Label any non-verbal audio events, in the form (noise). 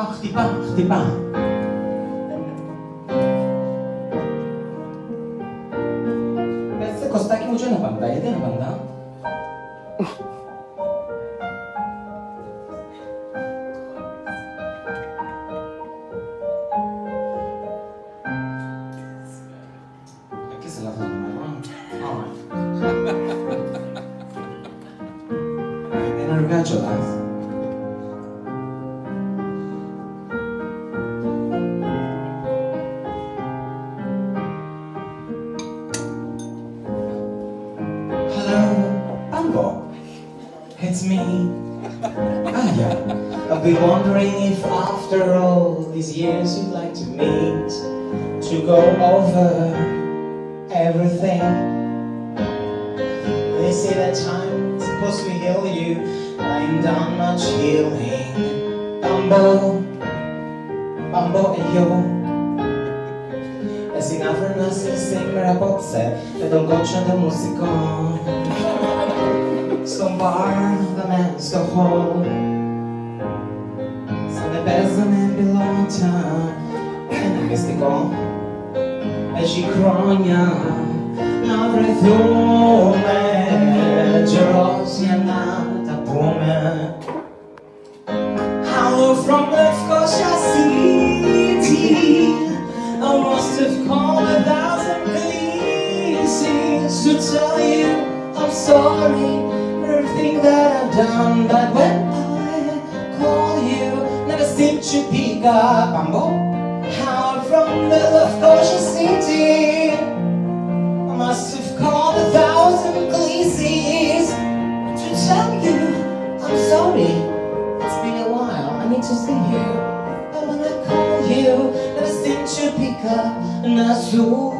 parti, parti, parti. Beste Kostaki Mojo è una banda, ed è una banda? Perché se la fanno? No, eh. (laughs) È una rugaccia, eh. It's me. Ah, yeah. I've been wondering if after all these years you'd like to meet to go over everything. They say that time is supposed to heal you, but I ain't done much healing. Bambo, Bambo and you. E si navrna se sembra pozze ed un goccio di musico Sto bar da me sto home Se ne pesa ne pilota E ne mistico E ci crogna Navre thume Gerosia nata pume Hello from Lefkosia City I must have called a thousand places to tell you I'm sorry everything that I've done. But when I call you, never seem to pick up. I'm how from the Lefkosia City. I must have called a thousand places to tell you I'm sorry. It's been a while. I need to see you. But when I call you, never seem to pick up. And I so